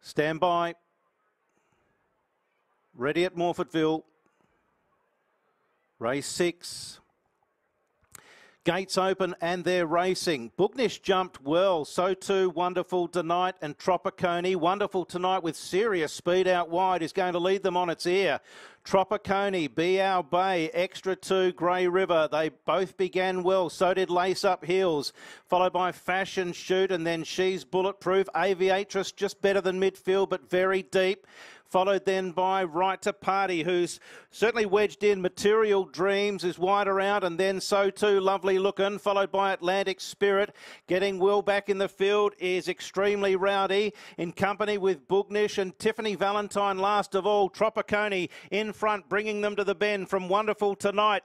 Stand by. Ready at Morphettville. Race six. Gates open and they're racing. Boognish jumped well. So too Wonderful Tonight and Tropicone. Wonderful Tonight with serious speed out wide is going to lead them on its ear. Tropicone, Our Bay, Extra 2, Grey River. They both began well. So did Lace Up Heels, followed by Fashion Shoot and then She's Bulletproof. Aviatress just better than midfield but very deep followed then by Right to Party, who's certainly wedged in. Material Dreams is wider out, and then so too Lovely Looking, followed by Atlantic Spirit. Getting Will back in the field is extremely rowdy, in company with Boognish and Tiffany Valentine last of all. Tropicone in front, bringing them to the bend from Wonderful Tonight.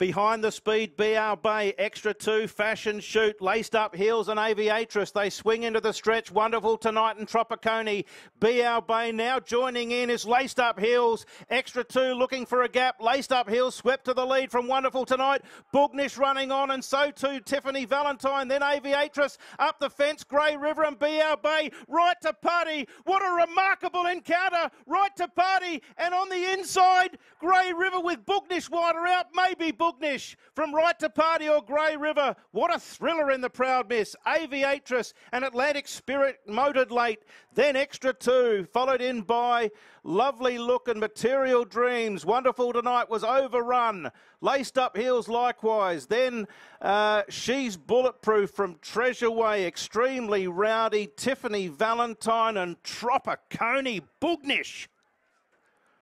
Behind the speed, BR Bay, extra two, fashion shoot, laced up heels and aviatress. They swing into the stretch. Wonderful tonight and Tropicone. BR Bay now joining in is laced up heels, extra two, looking for a gap. Laced up heels swept to the lead from Wonderful tonight. Boognish running on, and so too Tiffany Valentine. Then aviatress up the fence, Grey River and BR Bay. Right to party. What a remarkable encounter. Right to party. And on the inside, Grey River with Boognish wider out. Maybe Boognish Boognish from Right to Party or Grey River. What a thriller in the Proud Miss. Aviatress and Atlantic Spirit motored late. Then Extra Two, followed in by Lovely Look and Material Dreams. Wonderful Tonight was overrun. Laced Up Heels likewise. Then uh, She's Bulletproof from Treasure Way. Extremely rowdy. Tiffany Valentine and Tropicone Boognish